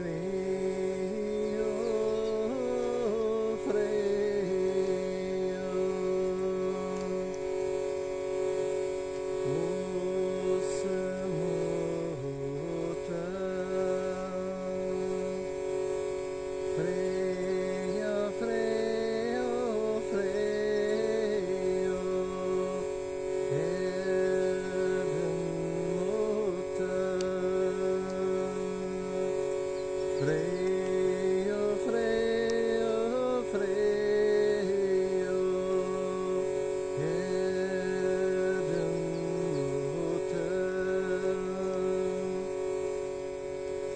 name.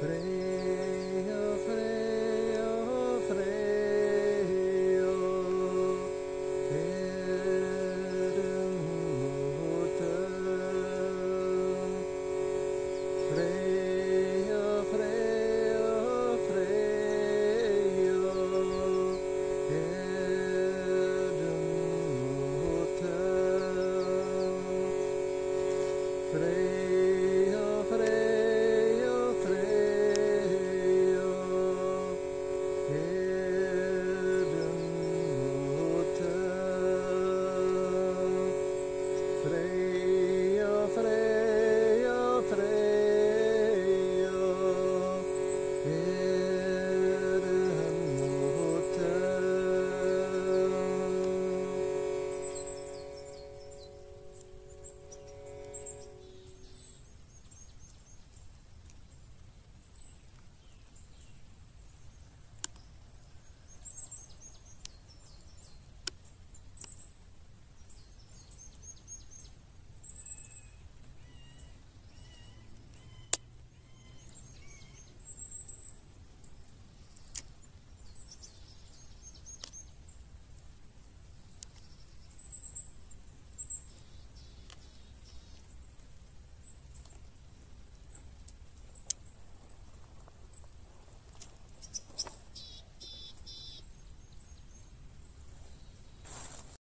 Rey.